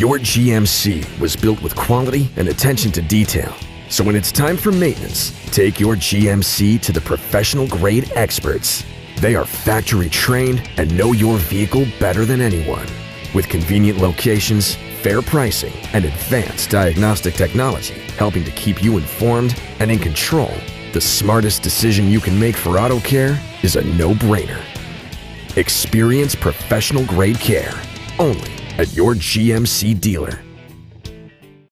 Your GMC was built with quality and attention to detail. So when it's time for maintenance, take your GMC to the professional grade experts. They are factory trained and know your vehicle better than anyone. With convenient locations, fair pricing, and advanced diagnostic technology helping to keep you informed and in control, the smartest decision you can make for auto care is a no-brainer. Experience professional grade care only at your GMC dealer.